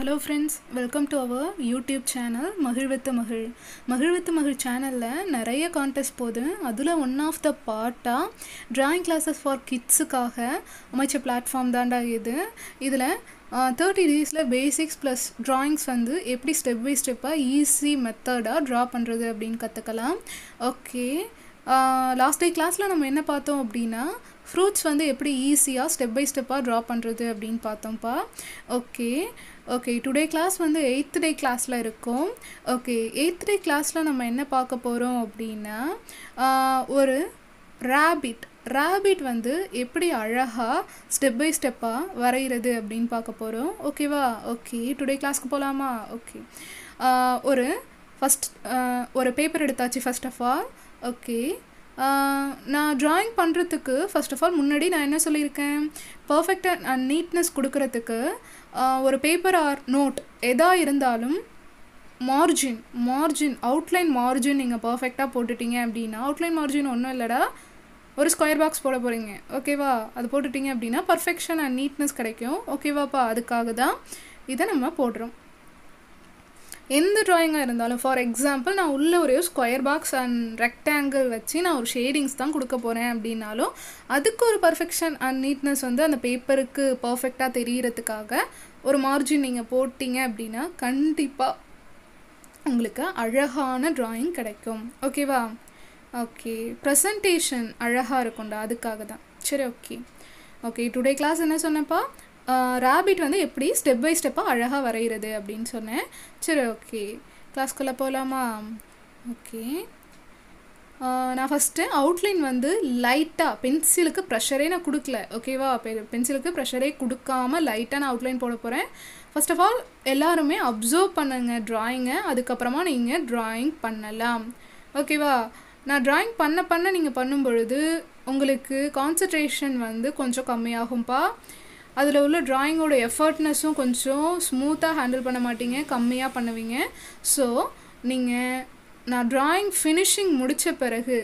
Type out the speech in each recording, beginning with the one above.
Hello friends welcome to our YouTube channel மகிழ்வித்து மகிழ் மகிழ்வித்து மகிழ் சேனலில் நிறைய கான்டெஸ்ட் போது அதில் ஒன் ஆஃப் த பார்ட்டாக ட்ராயிங் கிளாஸஸ் ஃபார் கிட்ஸுக்காக அமைச்ச பிளாட்ஃபார்ம் தாண்டா இது. இதில் தேர்ட்டி டேஸில் பேசிக்ஸ் ப்ளஸ் ட்ராயிங்ஸ் வந்து எப்படி ஸ்டெப் பை ஸ்டெப்பாக ஈஸி மெத்தடாக ட்ரா பண்ணுறது அப்படின்னு கற்றுக்கலாம் ஓகே லாஸ்ட் டே கிளாஸில் நம்ம என்ன பார்த்தோம் அப்படின்னா ஃப்ரூட்ஸ் வந்து எப்படி ஈஸியாக ஸ்டெப் பை ஸ்டெப்பாக ட்ரா பண்ணுறது அப்படின்னு பார்த்தோம்ப்பா. ஓகே ஓகே டுடே கிளாஸ் வந்து எயித்து டே கிளாஸில் இருக்கும். ஓகே எயித்து டே கிளாஸில் நம்ம என்ன பார்க்க போகிறோம் அப்படின்னா ஒரு ரேபிட் ரேபிட் வந்து எப்படி அழகாக ஸ்டெப் பை ஸ்டெப்பாக வரைகிறது அப்படின்னு பார்க்க போகிறோம் ஓகேவா ஓகே டுடே கிளாஸ்க்கு போகலாமா ஓகே ஒரு ஃபஸ்ட் ஒரு பேப்பர் எடுத்தாச்சு ஃபஸ்ட் ஆஃப் ஆல் ஓகே நான் ட்ராயிங் பண்ணுறதுக்கு ஃபஸ்ட் ஆஃப் ஆல் முன்னாடி நான் என்ன சொல்லியிருக்கேன்? பர்ஃபெக்டாக அண்ட் நீட்னஸ் கொடுக்கறதுக்கு ஒரு பேப்பர் ஆர் நோட் எதாக இருந்தாலும் மார்ஜின் மார்ஜின் அவுட்லைன் மார்ஜின் நீங்கள் பர்ஃபெக்டாக போட்டுட்டீங்க அப்படின்னா அவுட்லைன் மார்ஜின் ஒன்றும் இல்லைடா ஒரு ஸ்கொயர் பாக்ஸ் போட போகிறீங்க ஓகேவா அது போட்டுட்டீங்க அப்படின்னா பர்ஃபெக்ஷன் அண்ட் நீட்னஸ் கிடைக்கும். ஓகேவாப்பா அதுக்காக தான் இதை நம்ம போடுறோம். எந்த ட்ராயிங்காக இருந்தாலும் ஃபார் எக்ஸாம்பிள் நான் உள்ள ஒரு ஸ்கொயர் பாக்ஸ் அண்ட் ரெக்டாங்கிள் வச்சு நான் ஒரு ஷேடிங்ஸ் தான் கொடுக்க போகிறேன் அப்படின்னாலும் அதுக்கு ஒரு பர்ஃபெக்ஷன் அண்ட் நீட்னஸ் வந்து அந்த பேப்பருக்கு பர்ஃபெக்டாக தெரிகிறதுக்காக ஒரு மார்ஜின் நீங்கள் போட்டிங்க அப்படின்னா கண்டிப்பாக உங்களுக்கு அழகான ட்ராயிங் கிடைக்கும். ஓகேவா ஓகே ப்ரெசன்டேஷன் அழகாக இருக்கும்டா அதுக்காக தான். சரி ஓகே ஓகே டுடே கிளாஸ் என்ன சொன்னப்பா? ரேபிட் வந்து எப்படி ஸ்டெப் பை ஸ்டெப்பாக அழகாக வரைகிறது அப்படின்னு சொன்னேன். சரி ஓகே கிளாஸ்க்குள்ளே போகலாமா ஓகே நான் ஃபஸ்ட்டு அவுட்லைன் வந்து லைட்டாக பென்சிலுக்கு ப்ரெஷரே நான் கொடுக்கல. ஓகேவா பென்சிலுக்கு ப்ரெஷரே கொடுக்காம லைட்டாக நான் அவுட்லைன் போட போகிறேன் ஃபஸ்ட் ஆஃப் ஆல் எல்லாருமே அப்சர்வ் பண்ணுங்க ட்ராயிங்கை அதுக்கப்புறமா நீங்கள் ட்ராயிங் பண்ணலாம். ஓகேவா நான் ட்ராயிங் பண்ண பண்ண நீங்கள் பண்ணும் பொழுது உங்களுக்கு கான்சன்ட்ரேஷன் வந்து கொஞ்சம் கம்மியாகும்ப்பா அதில் உள்ள ட்ராயிங்கோட எஃபர்ட்னஸும் கொஞ்சம் ஸ்மூத்தாக ஹேண்டில் பண்ண மாட்டீங்க கம்மியாக பண்ணுவீங்க. ஸோ நீங்கள் நான் ட்ராயிங் ஃபினிஷிங் முடித்த பிறகு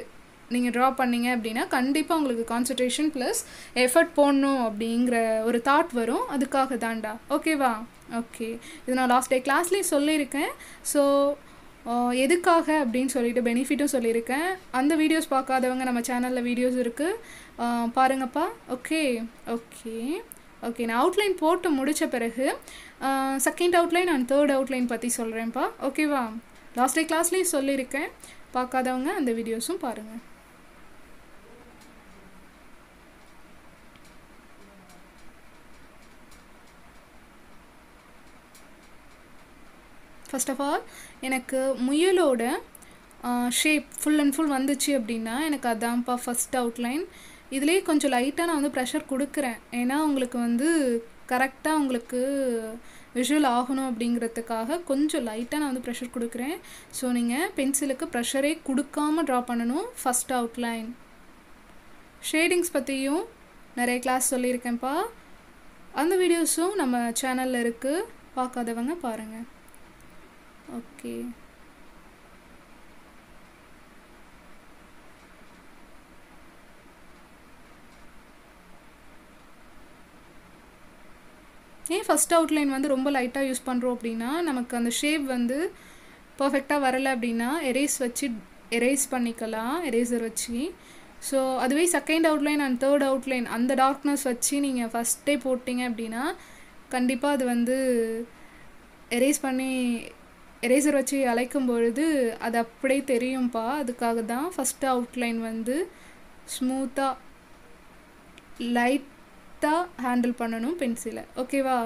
நீங்கள் ட்ரா பண்ணீங்க அப்படின்னா கண்டிப்பாக உங்களுக்கு கான்சன்ட்ரேஷன் ப்ளஸ் எஃபர்ட் போடணும் அப்படிங்கிற ஒரு தாட் வரும். அதுக்காக தான்டா. ஓகேவா ஓகே இது நான் லாஸ்ட் டே கிளாஸ்லேயும் சொல்லியிருக்கேன். ஸோ எதுக்காக அப்படின்னு சொல்லிட்டு பெனிஃபிட்டும் சொல்லியிருக்கேன். அந்த வீடியோஸ் பார்க்காதவங்க நம்ம சேனலில் வீடியோஸ் இருக்குது பாருங்கப்பா. ஓகே ஓகே ஓகே நான் அவுட்லைன் போட்டு முடித்த பிறகு second outline and third outline பற்றி சொல்கிறேன்ப்பா ஓகேவா லாஸ்ட் டே கிளாஸ்லேயும் சொல்லியிருக்கேன். பார்க்காதவங்க அந்த வீடியோஸும் பாருங்கள் ஃபஸ்ட் ஆஃப் ஆல் எனக்கு முயலோட ஷேப் ஃபுல் அண்ட் ஃபுல் வந்துச்சு அப்படின்னா எனக்கு அதான்ப்பா ஃபஸ்ட் அவுட்லைன் இதுலேயே கொஞ்சம் லைட்டாக நான் வந்து ப்ரெஷர் கொடுக்குறேன். ஏன்னா உங்களுக்கு வந்து கரெக்டாக உங்களுக்கு விஷுவல் ஆகணும் அப்படிங்கிறதுக்காக கொஞ்சம் லைட்டாக நான் வந்து ப்ரெஷர் கொடுக்குறேன். ஸோ நீங்கள் பென்சிலுக்கு ப்ரெஷரே கொடுக்காம ட்ரா பண்ணணும் ஃபஸ்ட் அவுட்லைன் ஷேடிங்ஸ் பற்றியும் நிறைய கிளாஸ் சொல்லியிருக்கேன்ப்பா. அந்த வீடியோஸும் நம்ம சேனலில் இருக்குது பார்க்காதவங்க பாருங்கள் ஓகே ஏன் ஃபஸ்ட் அவுட்லைன் வந்து ரொம்ப லைட்டாக யூஸ் பண்ணுறோம் அப்படின்னா நமக்கு அந்த ஷேப் வந்து பர்ஃபெக்டாக வரலை அப்படின்னா எரேஸ் வச்சு எரேஸ் பண்ணிக்கலாம் எரேசர் வச்சு. ஸோ அதுவே second outline and third outline அந்த டார்க்னஸ் வச்சு நீங்கள் ஃபஸ்ட்டே போட்டிங்க அப்படின்னா கண்டிப்பாக அது வந்து எரேஸ் பண்ணி எரேசர் வச்சு அழைக்கும் பொழுது அது அப்படியே தெரியும்ப்பா அதுக்காக தான் ஃபஸ்ட்டு அவுட்லைன் வந்து ஸ்மூத்தாக லைட் லைட்டாக ஹேண்டில் பண்ணணும் பென்சிலை ஓகேவா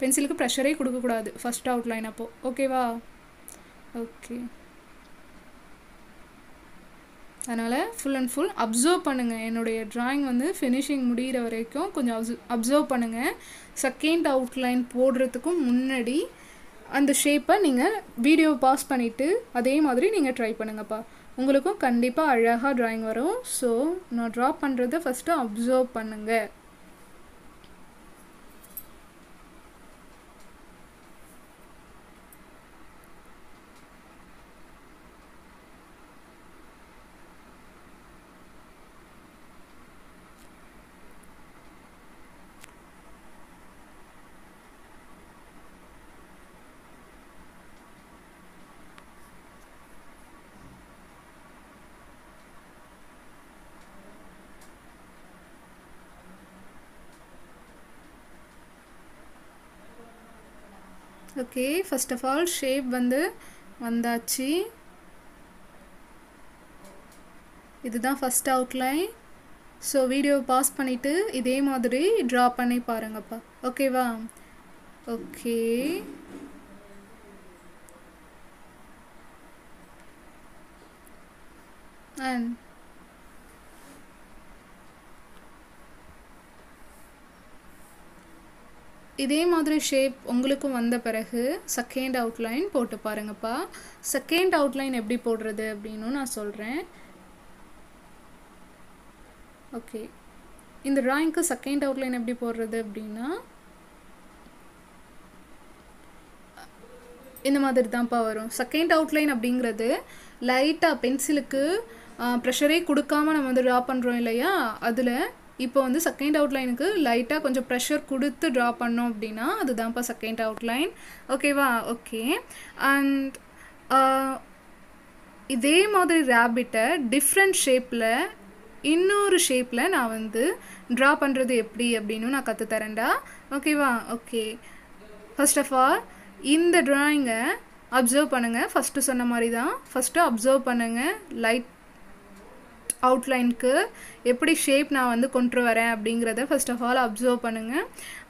பென்சிலுக்கு ப்ரெஷரே கொடுக்கக்கூடாது ஃபஸ்ட் அவுட்லைன் அப்போது ஓகேவா ஓகே அதனால் ஃபுல் அண்ட் ஃபுல் அப்சர்வ் பண்ணுங்கள் என்னுடைய ட்ராயிங் வந்து ஃபினிஷிங் முடிகிற வரைக்கும் கொஞ்சம் அப்ஸ் அப்சர்வ் பண்ணுங்கள் செகண்ட் அவுட்லைன் போடுறதுக்கும் முன்னாடி அந்த ஷேப்பை நீங்கள் வீடியோ பாஸ் பண்ணிவிட்டு அதே மாதிரி நீங்கள் ட்ரை பண்ணுங்கப்பா. உங்களுக்கும் கண்டிப்பாக அழகாக ட்ராயிங் வரும். ஸோ நான் ட்ரா பண்ணுறத ஃபஸ்ட்டு அப்சர்வ் பண்ணுங்கள் okay first of all shape வந்து வந்தாச்சு. இதுதான் first outline so video pause பண்ணிவிட்டு இதே மாதிரி ட்ரா பண்ணி பாருங்கப்பா. ஓகேவா ஓகே அண்ட் இதே மாதிரி ஷேப் உங்களுக்கும் வந்த பிறகு செகண்ட் அவுட்லைன் போட்டு பாருங்கப்பா. செகண்ட் அவுட்லைன் எப்படி போடுறது அப்படின்னு நான் சொல்கிறேன் ஓகே இந்த ட்ராயிங்க்கு செகண்ட் அவுட்லைன் எப்படி போடுறது அப்படின்னா இந்த மாதிரி தான்ப்பா வரும். செகண்ட் அவுட்லைன் அப்படிங்கிறது லைட்டாக பென்சிலுக்கு ப்ரெஷரே கொடுக்காம நம்ம வந்து ட்ரா பண்ணுறோம் இல்லையா? அதில் இப்போ வந்து செகண்ட் அவுட்லைனுக்கு லைட்டாக கொஞ்சம் ப்ரெஷர் கொடுத்து ட்ரா பண்ணோம் அப்படின்னா அதுதான்ப்பா செகண்ட் அவுட்லைன் ஓகேவா ஓகே அண்ட் இதே மாதிரி ரேபிட்டை டிஃப்ரெண்ட் ஷேப்பில் இன்னொரு ஷேப்பில் நான் வந்து ட்ரா பண்ணுறது எப்படி அப்படின்னு நான் கற்றுத்தரேன்டா ஓகேவா ஓகே ஃபர்ஸ்ட் ஆஃப் ஆல் இந்த ட்ராயிங்கை அப்சர்வ் பண்ணுங்கள் ஃபஸ்ட்டு சொன்ன மாதிரி தான் ஃபஸ்ட்டு அப்சர்வ் பண்ணுங்கள் லைட் அவுட்லைனுக்கு எப்படி ஷேப் நான் வந்து கொண்டு வரேன் அப்படிங்கிறத ஃபர்ஸ்ட் ஆஃப் ஆல் அப்சர்வ் பண்ணுங்கள்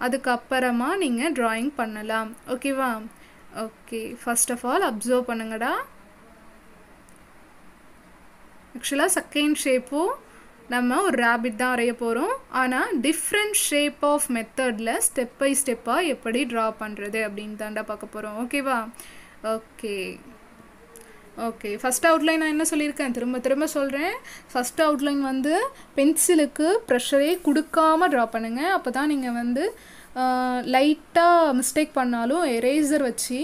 அதுக்கப்புறமா நீங்கள் ட்ராயிங் பண்ணலாம். ஓகேவா okay first of all observe பண்ணுங்கடா. ஆக்சுவலாக செகண்ட் ஷேப்பும் நம்ம ஒரு ரேபிட் தான் வரைய போகிறோம் ஆனால் டிஃப்ரெண்ட் ஷேப் ஆஃப் மெத்தடில் ஸ்டெப் பை ஸ்டெப்பாக எப்படி ட்ரா பண்ணுறது அப்படின்னு தாண்டா பார்க்க போகிறோம் ஓகேவா ஓகே ஓகே ஃபஸ்ட் அவுட்லைன் நான் என்ன சொல்லியிருக்கேன்? திரும்ப திரும்ப சொல்கிறேன் ஃபஸ்ட் அவுட்லைன் வந்து பென்சிலுக்கு ப்ரெஷரே கொடுக்காம ட்ரா பண்ணுங்கள் அப்போ தான் நீங்கள் வந்து லைட்டாக மிஸ்டேக் பண்ணாலும் எரேசர் வச்சு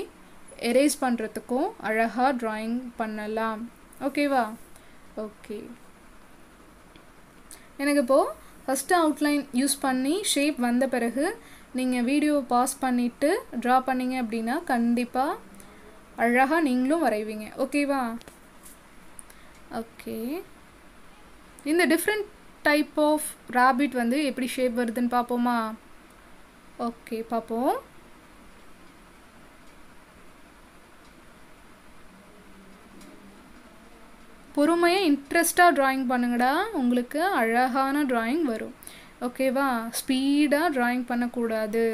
எரேஸ் பண்ணுறதுக்கும் அழகாக ட்ராயிங் பண்ணலாம். ஓகேவா ஓகே எனக்கு இப்போது ஃபஸ்ட்டு அவுட்லைன் யூஸ் பண்ணி ஷேப் வந்த பிறகு நீங்கள் வீடியோ பாஸ் பண்ணிவிட்டு ட்ரா பண்ணிங்க அப்படின்னா கண்டிப்பாக அழகாக நீங்களும் வரைவீங்க. ஓகேவா ஓகே இந்த டிஃப்ரெண்ட் டைப் ஆஃப் ராபிட் வந்து எப்படி ஷேப் வருதுன்னு பார்ப்போமா? ஓகே பார்ப்போம். பொறுமையாக இன்ட்ரெஸ்டாக ட்ராயிங் பண்ணுங்கடா. உங்களுக்கு அழகான ட்ராயிங் வரும். ஓகேவா ஸ்பீடாக ட்ராயிங் பண்ணக்கூடாது.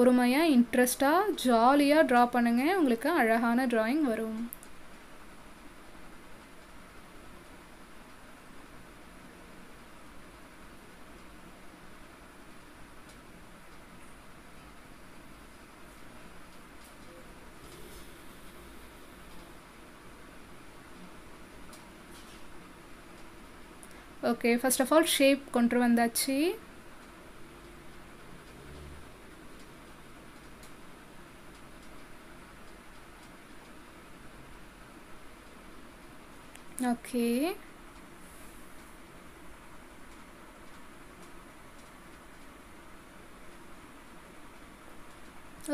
பொறுமையாக இன்ட்ரெஸ்டாக ஜாலியாக ட்ரா பண்ணுங்கள் உங்களுக்கு அழகான ட்ராயிங் வரும். Okay first of all shape கொண்டு வந்தாச்சு. ஓகே.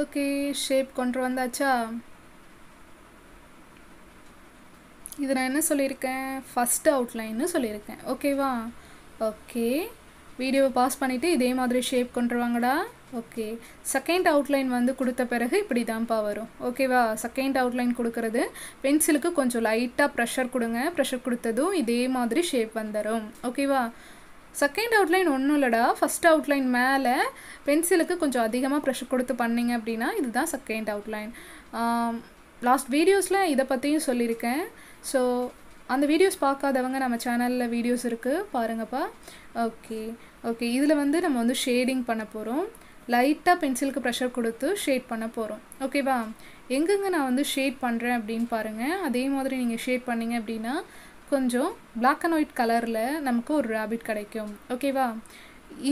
ஓகே ஷேப் கொண்டு வந்தாச்சா? இது நான் என்ன சொல்லியிருக்கேன்? ஃபஸ்ட்டு அவுட்லைன்னு சொல்லியிருக்கேன். ஓகேவா ஓகே வீடியோவை பாஸ் பண்ணிவிட்டு இதே மாதிரி ஷேப் கொண்டு வாங்கடா ஓகே. செகண்ட் அவுட்லைன் வந்து கொடுத்த பிறகு இப்படி தான்ப்பா வரும் ஓகேவா செகண்ட் அவுட்லைன் கொடுக்கறது பென்சிலுக்கு கொஞ்சம் லைட்டாக ப்ரெஷர் கொடுங்க. ப்ரெஷர் கொடுத்ததும் இதே மாதிரி ஷேப் வந்துடும் ஓகேவா செகண்ட் அவுட்லைன் ஒன்றும் இல்லைடா. ஃபஸ்ட் அவுட்லைன் மேலே பென்சிலுக்கு கொஞ்சம் அதிகமாக ப்ரெஷர் கொடுத்து பண்ணிங்க அப்படின்னா இதுதான் செகண்ட் அவுட்லைன் லாஸ்ட் வீடியோஸில் இதை பற்றியும் சொல்லியிருக்கேன். ஸோ அந்த வீடியோஸ் பார்க்காதவங்க நம்ம சேனலில் வீடியோஸ் இருக்குது பாருங்கப்பா. ஓகே ஓகே இதில் வந்து நம்ம வந்து ஷேடிங் பண்ண போகிறோம் லைட்டாக பென்சிலுக்கு ப்ரெஷர் கொடுத்து ஷேட் பண்ண போகிறோம் ஓகேவா எங்கெங்கே நான் வந்து ஷேட் பண்ணுறேன் அப்படின்னு பாருங்கள் அதே மாதிரி நீங்கள் ஷேட் பண்ணிங்க அப்படின்னா கொஞ்சம் பிளாக் அண்ட் ஒயிட் கலரில் நமக்கு ஒரு ரேபிட் கிடைக்கும். ஓகேவா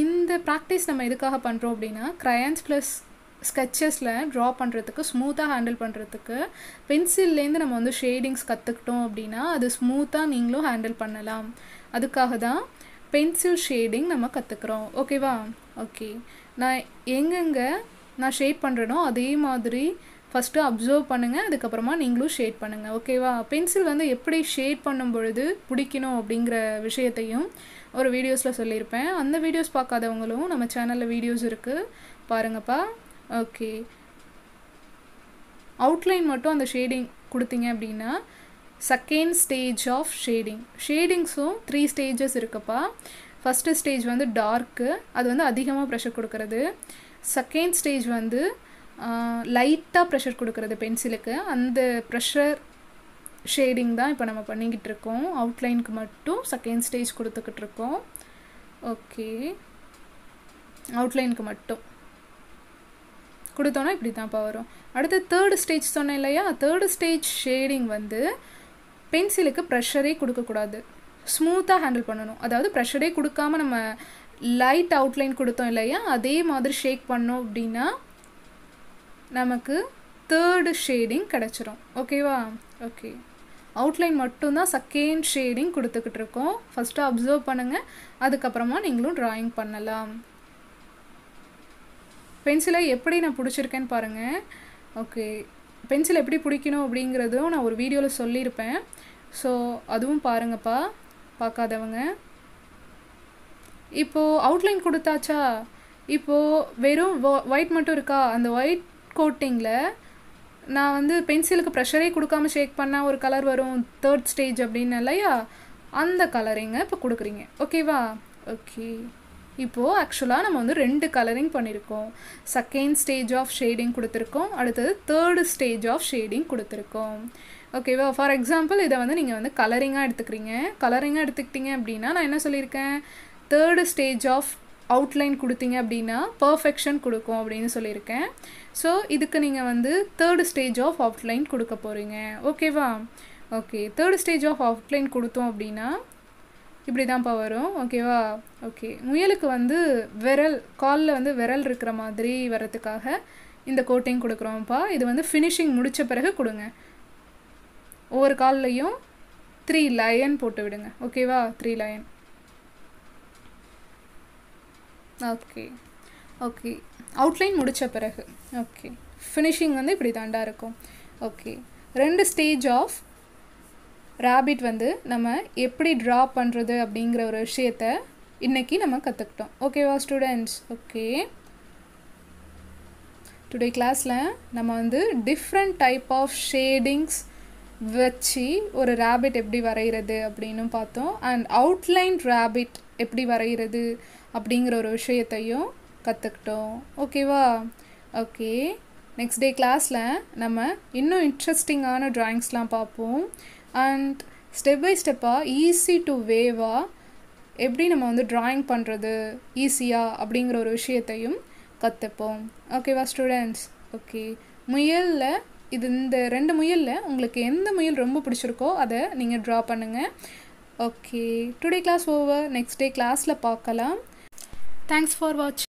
இந்த ப்ராக்டிஸ் நம்ம எதுக்காக பண்ணுறோம் அப்படின்னா க்ரையான்ஸ் ப்ளஸ் ஸ்கெச்சஸில் ட்ரா பண்ணுறதுக்கு ஸ்மூத்தாக ஹேண்டில் பண்ணுறதுக்கு பென்சில்லேருந்து நம்ம வந்து ஷேடிங்ஸ் கற்றுக்கிட்டோம் அப்படின்னா அது ஸ்மூத்தாக நீங்களும் ஹேண்டில் பண்ணலாம். அதுக்காக தான் பென்சில் ஷேடிங் நம்ம கற்றுக்குறோம் ஓகேவா ஓகே நான் எங்கெங்கே நான் ஷேட் பண்ணுறேனோ அதே மாதிரி ஃபஸ்ட்டு அப்சர்வ் பண்ணுங்கள் அதுக்கப்புறமா நீங்களும் ஷேட் பண்ணுங்கள் ஓகேவா பென்சில் வந்து எப்படி ஷேட் பண்ணும் பொழுது பிடிக்கணும் அப்படிங்கிற விஷயத்தையும் ஒரு வீடியோஸில் சொல்லியிருப்பேன். அந்த வீடியோஸ் பார்க்காதவங்களும் நம்ம சேனலில் வீடியோஸ் இருக்குது பாருங்கப்பா. ஓகே அவுட்லைன் மட்டும் அந்த ஷேடிங் கொடுத்தீங்க அப்படின்னா செகண்ட் ஸ்டேஜ் ஆஃப் ஷேடிங் ஷேடிங்ஸும் த்ரீ ஸ்டேஜஸ் இருக்குப்பா. ஃபஸ்ட்டு ஸ்டேஜ் வந்து டார்க்கு அது வந்து அதிகமாக ப்ரெஷர் கொடுக்கறது. செகண்ட் ஸ்டேஜ் வந்து லைட்டாக ப்ரெஷர் கொடுக்கறது பென்சிலுக்கு அந்த ப்ரெஷர் ஷேடிங் தான் இப்போ நம்ம பண்ணிக்கிட்டு இருக்கோம். அவுட்லைனுக்கு மட்டும் செகண்ட் ஸ்டேஜ் கொடுத்துக்கிட்டு இருக்கோம். ஓகே அவுட்லைனுக்கு மட்டும். கொடுத்தோன்னா இப்படி தான்ப்பா வரும். அடுத்து தேர்டு ஸ்டேஜ் சொன்னேன் இல்லையா? தேர்டு ஸ்டேஜ் ஷேடிங் வந்து பென்சிலுக்கு ப்ரெஷரே கொடுக்கக்கூடாது. ஸ்மூத்தாக ஹேண்டில் பண்ணணும். அதாவது ப்ரெஷரே கொடுக்காம நம்ம லைட் அவுட்லைன் கொடுத்தோம் இல்லையா? அதே மாதிரி ஷேக் பண்ணோம் அப்படின்னா நமக்கு தேர்டு ஷேடிங் கிடச்சிரும். ஓகேவா ஓகே அவுட்லைன் மட்டும்தான் செகண்ட் ஷேடிங் கொடுத்துக்கிட்டு இருக்கோம். ஃபஸ்ட்டு அப்சர்வ் பண்ணுங்கள் அதுக்கப்புறமா நீங்களும் ட்ராயிங் பண்ணலாம். பென்சிலை எப்படி நான் பிடிச்சிருக்கேன்னு பாருங்கள் ஓகே பென்சில் எப்படி பிடிக்கணும் அப்படிங்கிறதும் நான் ஒரு வீடியோவில் சொல்லியிருப்பேன். ஸோ அதுவும் பாருங்கப்பா. பார்க்காதவங்க. இப்போது அவுட்லைன் கொடுத்தாச்சா? இப்போது வெறும் ஒயிட் மட்டும் இருக்கா? அந்த ஒயிட் கோட்டிங்கில் நான் வந்து பென்சிலுக்கு ப்ரெஷரே கொடுக்காம ஷேக் பண்ணால் ஒரு கலர் வரும் தேர்ட் ஸ்டேஜ் அப்படின்னு இல்லையா? அந்த கலரிங்க இப்போ கொடுக்குறீங்க. ஓகேவா ஓகே இப்போது ஆக்சுவலாக நம்ம வந்து ரெண்டு கலரிங் பண்ணியிருக்கோம் செகண்ட் ஸ்டேஜ் ஆஃப் ஷேடிங் கொடுத்துருக்கோம். அடுத்தது தேர்டு ஸ்டேஜ் ஆஃப் ஷேடிங் கொடுத்துருக்கோம். ஓகேவா ஃபார் எக்ஸாம்பிள் இதை வந்து நீங்கள் வந்து கலரிங்காக எடுத்துக்கிறீங்க. கலரிங்காக எடுத்துக்கிட்டீங்க அப்படின்னா நான் என்ன சொல்லியிருக்கேன்? தேர்டு ஸ்டேஜ் ஆஃப் அவுட்லைன் கொடுத்தீங்க அப்படின்னா பர்ஃபெக்ஷன் கொடுக்கும் அப்படின்னு சொல்லியிருக்கேன். ஸோ இதுக்கு நீங்கள் வந்து தேர்டு ஸ்டேஜ் ஆஃப் அவுட்லைன் கொடுக்க போகிறீங்க ஓகேவா okay third stage of outline கொடுத்தோம் அப்படின்னா இப்படி தான்ப்பா வரும் ஓகேவா ஓகே முயலுக்கு வந்து விரல் காலில் வந்து விரல் இருக்கிற மாதிரி வர்றதுக்காக இந்த கோட்டிங் கொடுக்குறோம்ப்பா. இது வந்து ஃபினிஷிங் முடித்த பிறகு கொடுங்க. ஒவ்வொரு கால்லையும் த்ரீ லயன் போட்டு விடுங்க. ஓகேவா three line okay okay outline முடித்த பிறகு. ஓகே ஃபினிஷிங் வந்து இப்படி தாண்டா இருக்கும். ஓகே ரெண்டு ஸ்டேஜ் ஆஃப் ரேபிட் வந்து நம்ம எப்படி ட்ரா பண்ணுறது அப்படிங்கிற ஒரு விஷயத்த இன்றைக்கி நம்ம கற்றுக்கிட்டோம் ஓகேவா ஸ்டூடெண்ட்ஸ் ஓகே டுடே கிளாஸில் நம்ம வந்து டிஃப்ரெண்ட் டைப் ஆஃப் ஷேடிங்ஸ் வச்சு ஒரு ரேபிட் எப்படி வரைகிறது அப்படின்னு பார்த்தோம். அண்ட் அவுட்லைன் ரேபிட் எப்படி வரைகிறது அப்படிங்கிற ஒரு விஷயத்தையும் கற்றுக்கிட்டோம் ஓகேவா ஓகே நெக்ஸ்ட் டே கிளாஸில் நம்ம இன்னும் இன்ட்ரெஸ்டிங்கான ட்ராயிங்ஸ்லாம் பார்ப்போம். அண்ட் ஸ்டெப் பை ஸ்டெப்பாக ஈஸி டு வேவாக எப்படி நம்ம வந்து ட்ராயிங் பண்ணுறது ஈஸியாக அப்படிங்கிற ஒரு விஷயத்தையும் கற்றுப்போம் ஓகேவா ஸ்டூடெண்ட்ஸ் ஓகே முயலில் இது இந்த ரெண்டு முயலில் உங்களுக்கு எந்த முயல் ரொம்ப பிடிச்சிருக்கோ அதை நீங்கள் ட்ரா பண்ணுங்கள் okay today class over next day கிளாஸில் பார்க்கலாம். தேங்க்ஸ் ஃபார் வாட்சிங்